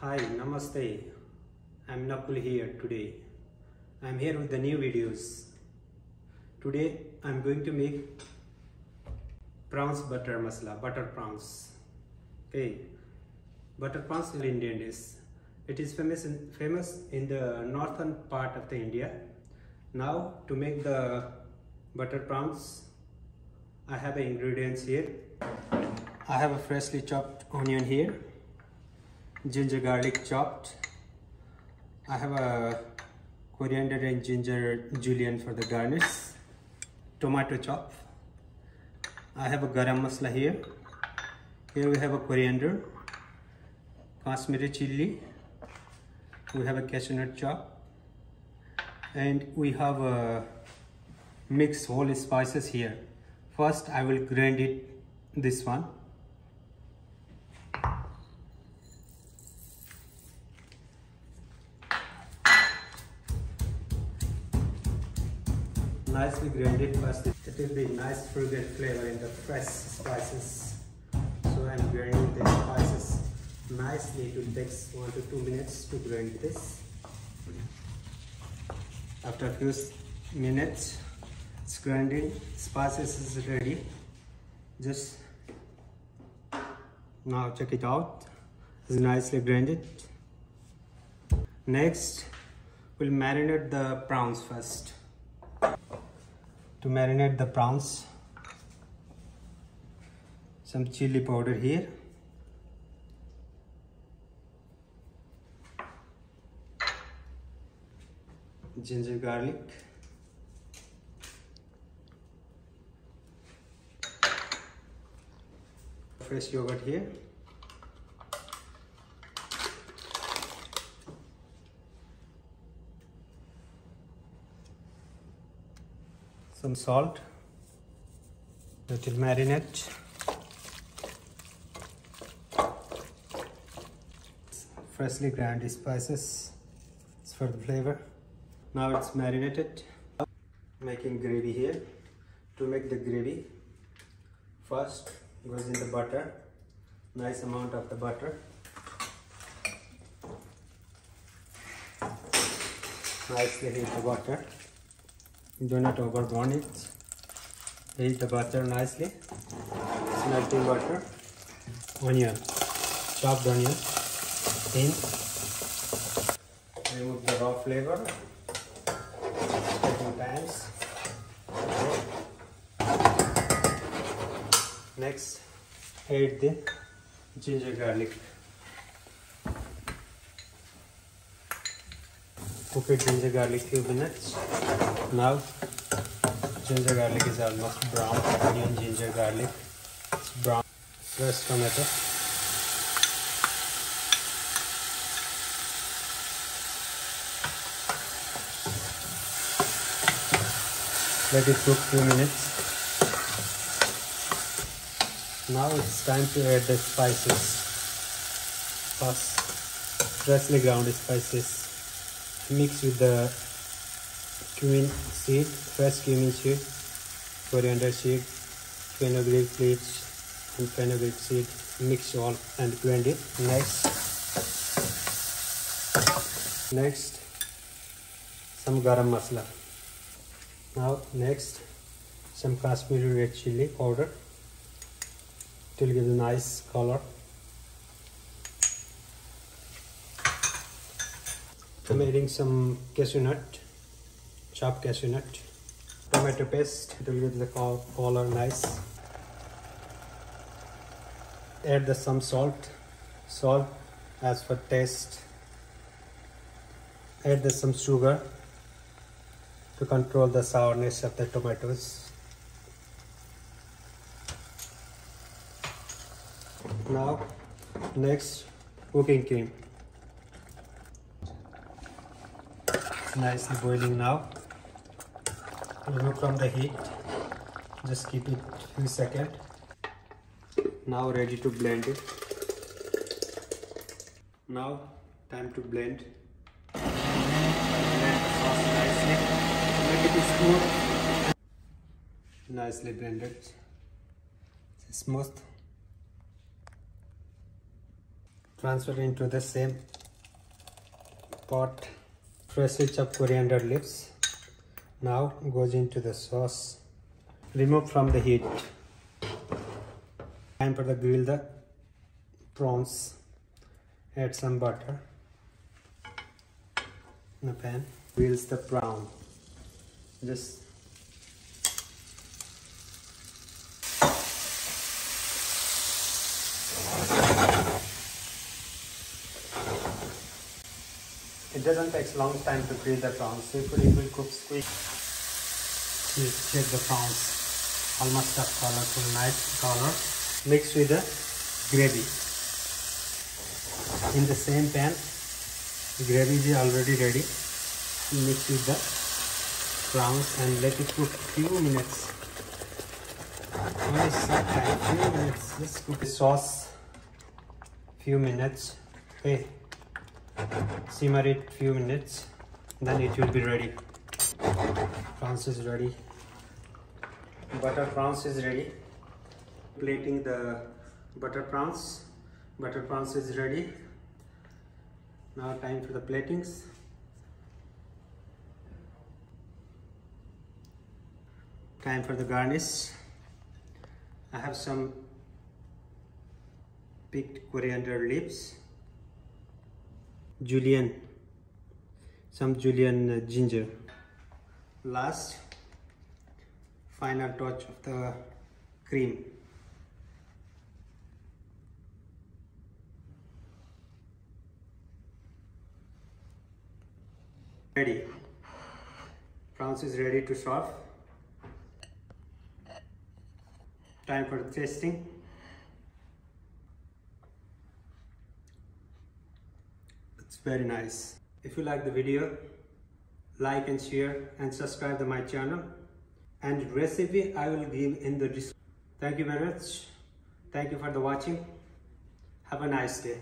Hi, Namaste. I'm Nakul here today. I'm here with the new videos. Today I'm going to make prawns butter masala, butter prawns. Okay, butter prawns is Indian dish. It is famous in, famous in the northern part of the India. Now to make the butter prawns, I have the ingredients here. I have a freshly chopped onion here ginger garlic chopped. I have a coriander and ginger julienne for the garnish. Tomato chop. I have a garam masala here. Here we have a coriander, Kashmiri chili. We have a cashew nut chop. And we have a mixed whole spices here. First I will grind it this one nicely grinded first it will be nice fragrant flavor in the fresh spices. So i'm grinding the spices nicely. It will take one to two minutes to grind this. After a few minutes it's grinding spices is ready. Just now check it out. It's nicely grinded. Next we'll marinate the prawns first to marinate the prawns. Some chili powder here. Ginger garlic. Fresh yogurt here some salt little marinate freshly ground spices. It's for the flavor. Now it's marinated. Making gravy here. To make the gravy first goes in the butter. Nice amount of the butter. Nicely heat the butter do not overburn it heat the butter nicely melting butter onion chopped onion in remove the raw flavor taking pans next add the ginger garlic cook it ginger garlic few minutes now ginger garlic is almost brown. Onion ginger garlic. It's brown. Fresh tomato. Let it cook few minutes. Now it's time to add the spices. First freshly ground spices. Mix with the cumin seed, fresh cumin seed, coriander seed, fenugreek leaves and fenugreek seed. Mix all and blend it. Next, next some garam masala. Now next some Kashmiri red chili powder. It will give a nice color. I'm adding some cashew nut chopped cashew nut, tomato paste, it will give the color nice. Add the some salt, salt as for taste. Add the some sugar to control the sourness of the tomatoes. Now, next cooking cream. Nicely boiling now remove from the heat. Just keep it few second. Now ready to blend it. Now time to blend. Nicely make it smooth. Nicely blended smooth transfer into the same pot. Freshly chopped coriander leaves now goes into the sauce. Remove from the heat. Time for the grill the prawns. Add some butter. In the pan. Grills the prawn. Just It doesn't take long time to grill the prawns, so it will cook quick. Check the prawns, almost a colorful, nice color. Mix with the gravy. In the same pan, the gravy is already ready. Mix with the prawns and let it cook few minutes. Only some time, few minutes. Just cook the sauce few minutes. Okay simmer it few minutes then it will be ready. Prawns is ready. Butter prawns is ready. Plating the butter prawns. Butter prawns is ready. Now time for the platings. Time for the garnish. I have some picked coriander leaves julienne some julienne uh, ginger. Last final touch of the cream. Ready. Prawns is ready to serve. Time for tasting it's very nice. If you like the video like and share and subscribe to my channel. And recipe i will give in the description. Thank you very much. Thank you for the watching. Have a nice day